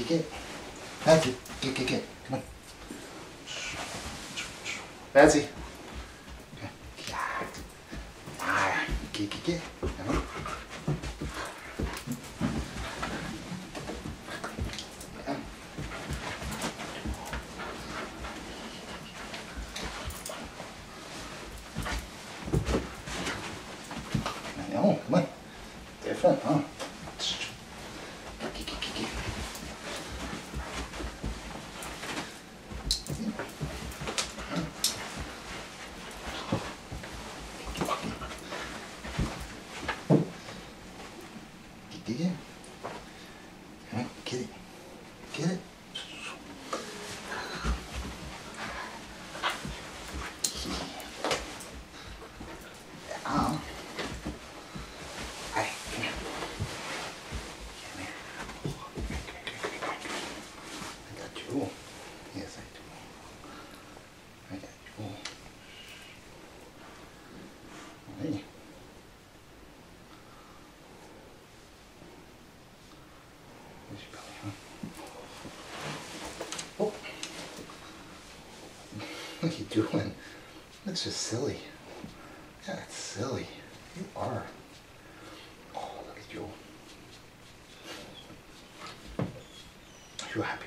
get, get. That's it. Get, get, get. Come on. Ah, get, get, get. Come on. Yeah. Come on. Different, huh? Get, get, get, get. Get, get. Come get it. Get it. Yeah. Hey, come here. Come here. I got you. Yes, I do. I got you. Hey. There's your belly, huh? Oh. What are you doing? That's just silly. Yeah, it's silly. You are. Oh, look at you. You happy